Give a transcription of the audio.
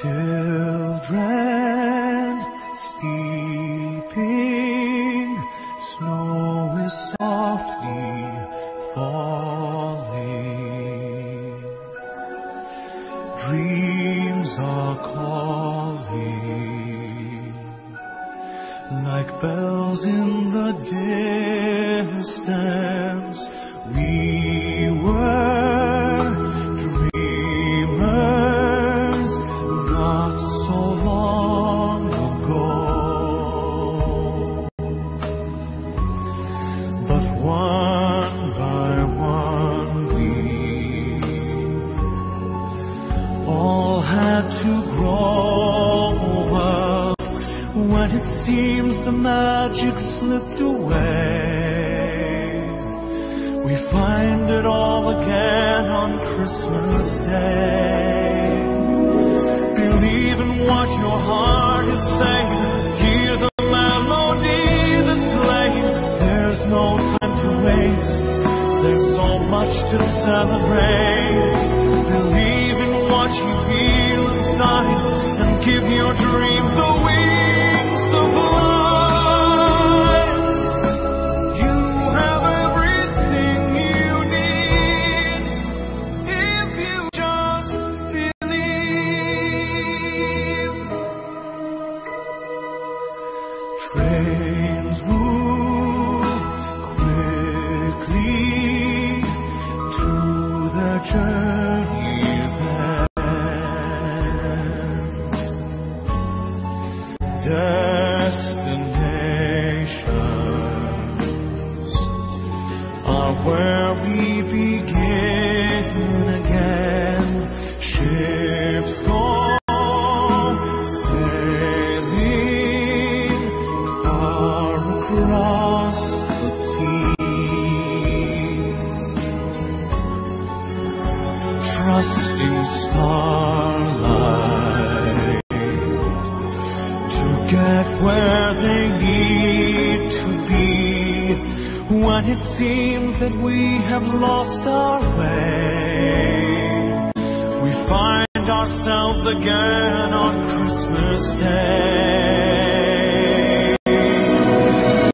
Children sleeping, snow is softly falling. Dreams are calling like bells in the distance. Seems the magic slipped away. We find it all again on Christmas Day. Believe in what your heart is saying. Hear the melody that's playing. There's no time to waste. There's so much to celebrate. Destinations are where we begin trusting starlight to get where they need to be. When it seems that we have lost our way, we find ourselves again on Day.